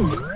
Música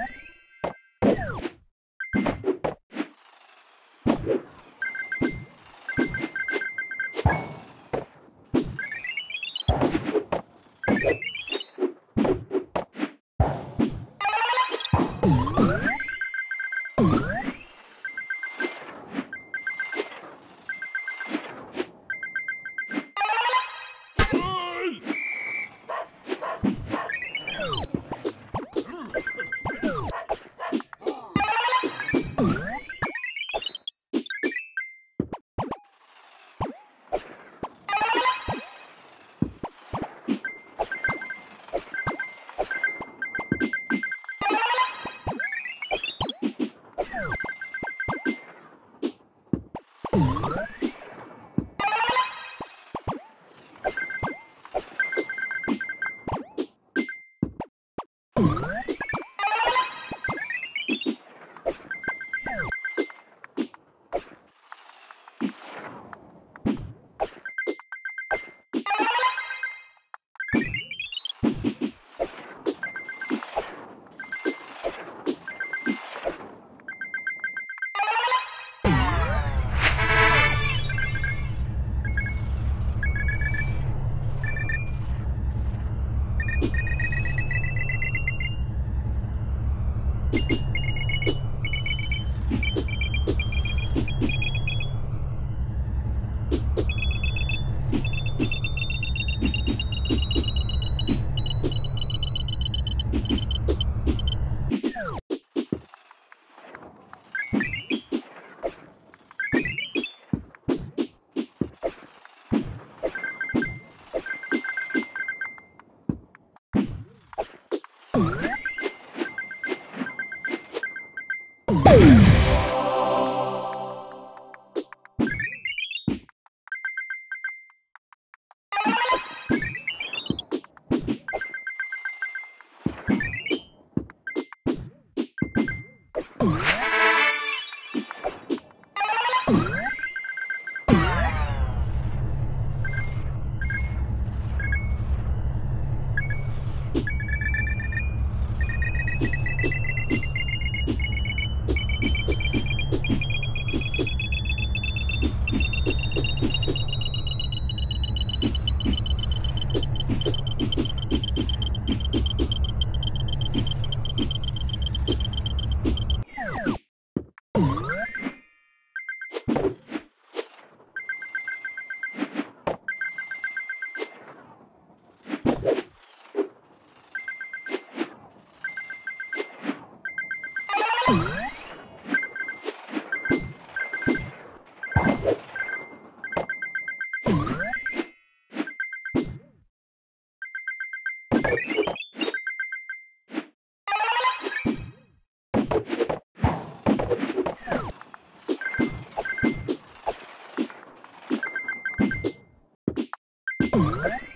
Mm-hmm.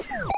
You